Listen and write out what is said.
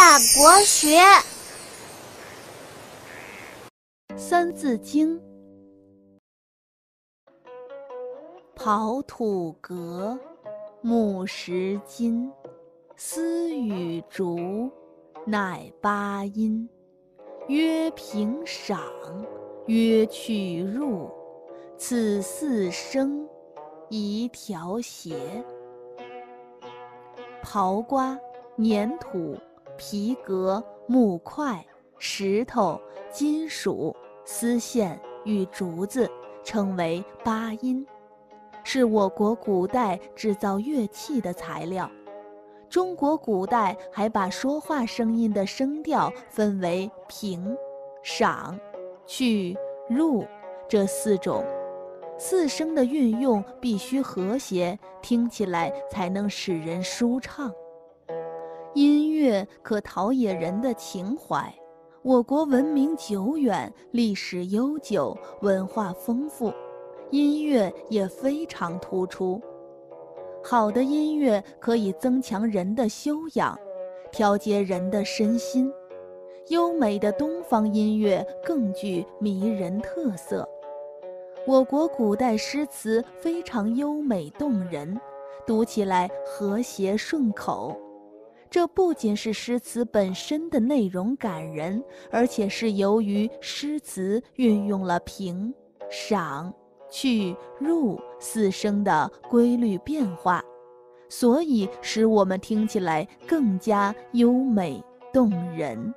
法国学《三字经》：刨土革，木石金，丝与竹，乃八音。曰平赏，曰去入，此四声，一调谐。刨瓜，粘土。皮革、木块、石头、金属、丝线与竹子称为八音，是我国古代制造乐器的材料。中国古代还把说话声音的声调分为平、赏、去、入这四种，四声的运用必须和谐，听起来才能使人舒畅。乐可陶冶人的情怀。我国文明久远，历史悠久，文化丰富，音乐也非常突出。好的音乐可以增强人的修养，调节人的身心。优美的东方音乐更具迷人特色。我国古代诗词非常优美动人，读起来和谐顺口。这不仅是诗词本身的内容感人，而且是由于诗词运用了平、赏、去、入四声的规律变化，所以使我们听起来更加优美动人。